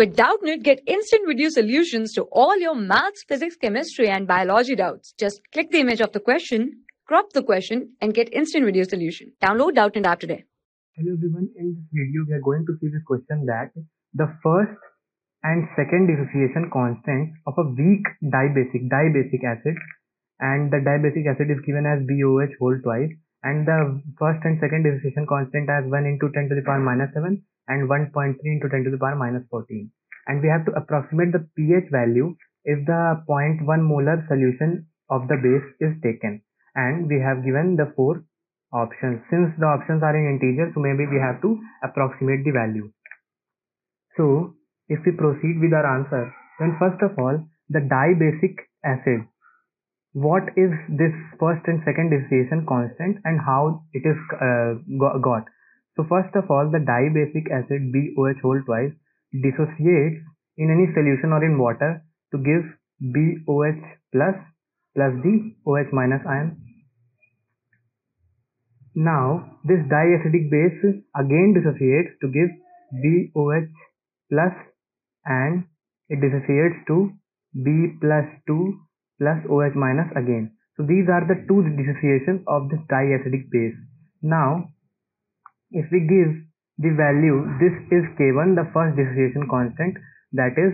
With Doubtnut, get instant video solutions to all your maths, physics, chemistry, and biology doubts. Just click the image of the question, crop the question, and get instant video solution. Download Doubtnut app today. Hello everyone, in this video we are going to see this question that the first and second dissociation constant of a weak dibasic dibasic acid and the dibasic acid is given as BOH whole twice and the first and second dissociation constant as 1 into 10 to the power minus 7 and 1.3 into 10 to the power minus 14 and we have to approximate the pH value if the 0.1 molar solution of the base is taken. And we have given the four options. Since the options are in integer so maybe we have to approximate the value. So if we proceed with our answer then first of all the dibasic acid. What is this first and second dissociation constant and how it is uh, got. So first of all, the dibasic acid BOH whole twice dissociates in any solution or in water to give BOH plus plus the OH minus ion. Now this diacidic base again dissociates to give BOH plus and it dissociates to B plus 2 plus OH minus again. So these are the two dissociations of this triacidic base. Now, if we give the value, this is K1, the first dissociation constant, that is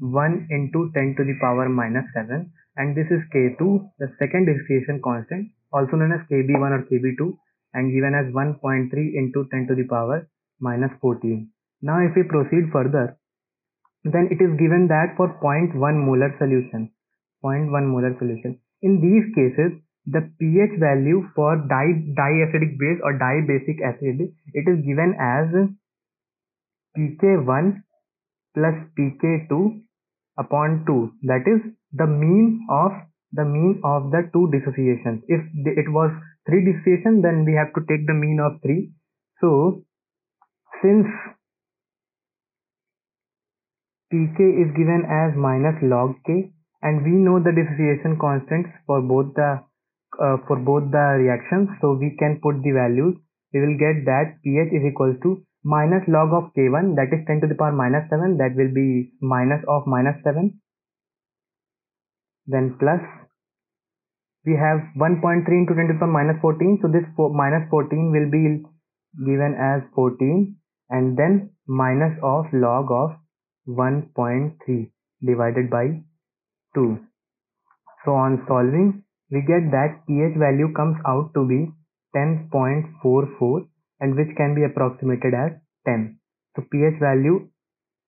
1 into 10 to the power minus 7, and this is K2, the second dissociation constant, also known as KB1 or KB2, and given as 1.3 into 10 to the power minus 14. Now, if we proceed further, then it is given that for 0.1 molar solution, 0.1 molar solution. In these cases, the pH value for di diacidic base or dibasic acid, it is given as pK1 plus pK2 upon 2. That is the mean of the mean of the two dissociations. If it was three dissociation, then we have to take the mean of three. So since pK is given as minus log k and we know the dissociation constants for both the uh, for both the reactions so we can put the values we will get that pH is equals to minus log of K1 that is 10 to the power minus 7 that will be minus of minus 7 then plus we have 1.3 into 10 to the power minus 14 so this minus 14 will be given as 14 and then minus of log of 1.3 divided by 2. So on solving, we get that pH value comes out to be 10.44 and which can be approximated as 10. So pH value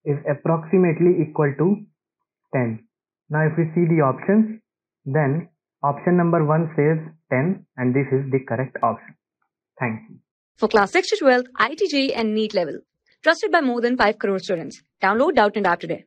is approximately equal to 10. Now if we see the options, then option number 1 says 10 and this is the correct option. Thank you. For class 6 to 12, IIT JEE and NEET level. Trusted by more than 5 crore students. Download Doubtnut app today.